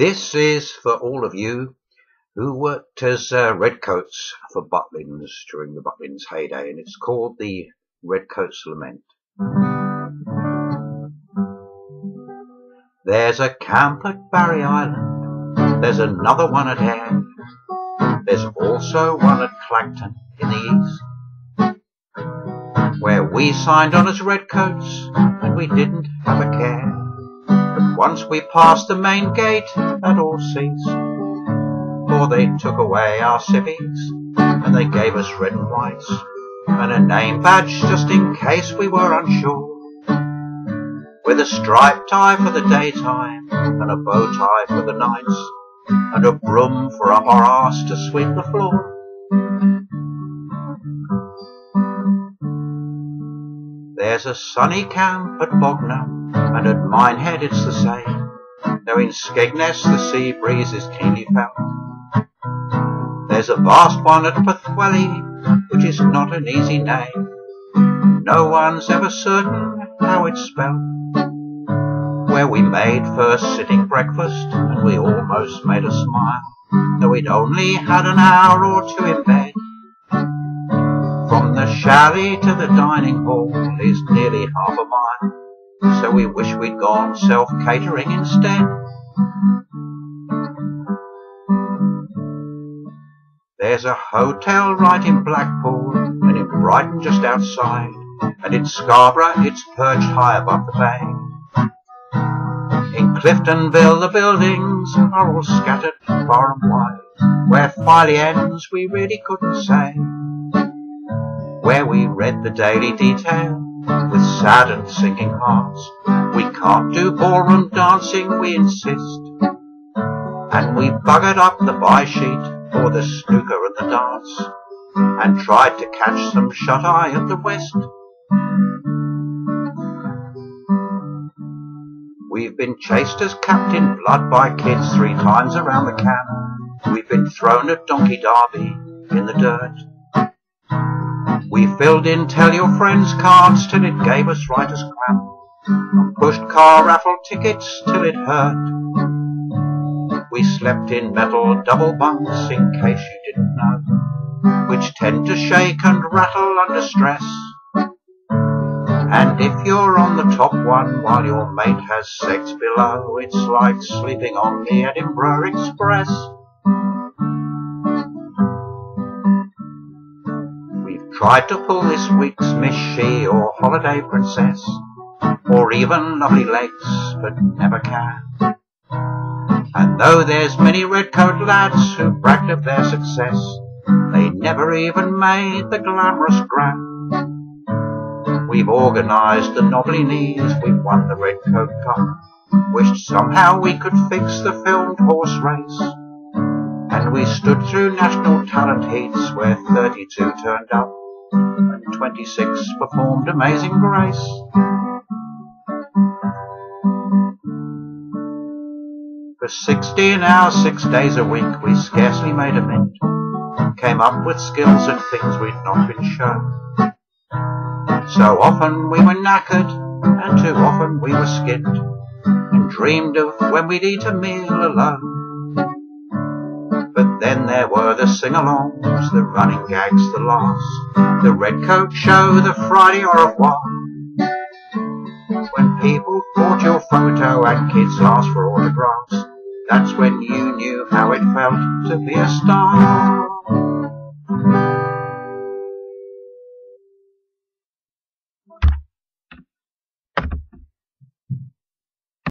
This is for all of you who worked as uh, redcoats for Butlins during the Butlins heyday, and it's called the Redcoats Lament. There's a camp at Barry Island, there's another one at Ayr, there's also one at Clacton in the east, where we signed on as redcoats and we didn't have a care. But once we passed the main gate, that all ceased. For they took away our civvies, and they gave us red and whites, and a name badge just in case we were unsure. With a striped tie for the daytime, and a bow tie for the nights, and a broom for up our arse to sweep the floor. There's a sunny camp at Bognor, and at Minehead it's the same, though in Skegness the sea breeze is keenly felt. There's a vast one at Pwllheli, which is not an easy name. No one's ever certain how it's spelled. Where we made first sitting breakfast, and we almost made a smile, though we'd only had an hour or two in bed. Chalet to the dining hall is nearly half a mile so we wish we'd gone self-catering instead. There's a hotel right in Blackpool, and in Brighton just outside, and in Scarborough it's perched high above the bay. In Cliftonville the buildings are all scattered far and wide, where Filey ends we really couldn't say. Where we read the Daily Detail, with sad and sinking hearts. We can't do ballroom dancing, we insist. And we buggered up the buy sheet for the snooker and the darts, and tried to catch some shut-eye at the West. We've been chased as Captain Blood by kids three times around the camp. We've been thrown at Donkey Derby in the dirt. We filled in tell your friends cards till it gave us writer's cramp, and pushed car raffle tickets till it hurt. We slept in metal double bunks in case you didn't know, which tend to shake and rattle under stress. And if you're on the top one while your mate has sex below, it's like sleeping on the Edinburgh Express. Tried to pull this week's Miss She or Holiday Princess, or even Lovely Legs, but never can. And though there's many redcoat lads who bragged of their success, they never even made the Glamorous Gran. We've organised the Knobbly Knees, we've won the Redcoat Cup, wished somehow we could fix the filmed horse race. And we stood through national talent heats where 32 turned up and 26 performed Amazing Grace. For 16 hours, six days a week, we scarcely made a mint, came up with skills at things we'd not been shown. So often we were knackered, and too often we were skint, and dreamed of when we'd eat a meal alone. Then there were the sing-alongs, the running gags, the laughs, the Redcoat Show, the Friday au revoir. When people bought your photo and kids asked for autographs, that's when you knew how it felt to be a star.